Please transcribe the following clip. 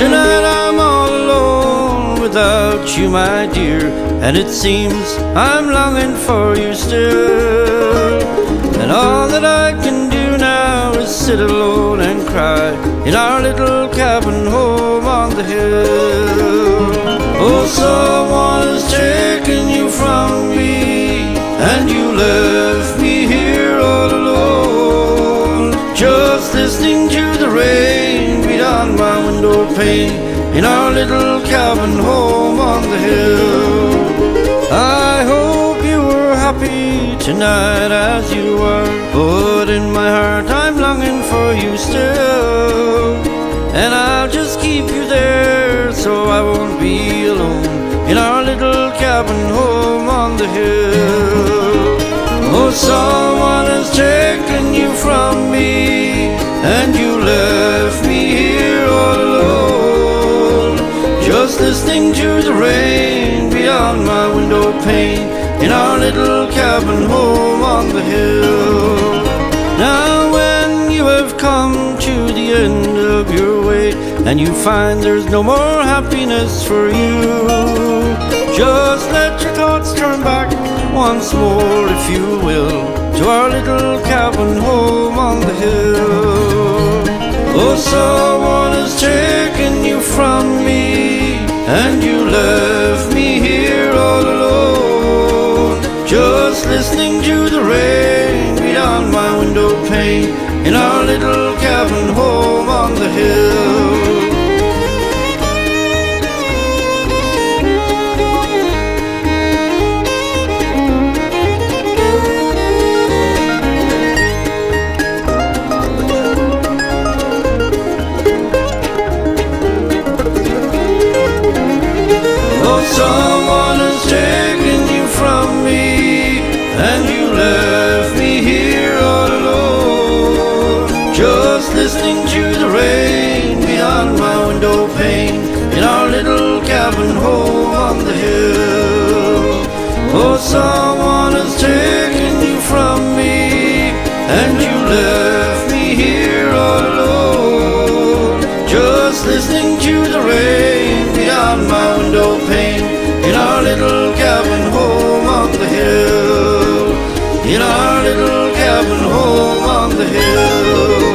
Tonight I'm all alone without you, my dear, and it seems I'm longing for you still. And all that I can do now is sit alone and cry in our little cabin home on the hill. Oh, someone has taken you from me, and you left me here all alone, just listening to the rain window in our little cabin home on the hill. I hope you were happy tonight as you were, but in my heart I'm longing for you still. And I'll just keep you there so I won't be alone in our little cabin home on the hill. Oh, someone Just listening to the rain beyond my window pane in our little cabin home on the hill. Now, when you have come to the end of your way and you find there's no more happiness for you, just let your thoughts turn back once more, if you will, to our little cabin home on the hill. Oh, someone and you left me here all alone, just listening to the rain beyond my window pane in our little cabin home on the hill. Just listening to the rain beyond my window pane in our little cabin home on the hill. Oh, someone has taken you from me, and you left me here alone, just listening to the rain beyond my window pane in our little cabin home on the hill. In our little cabin home on the hill.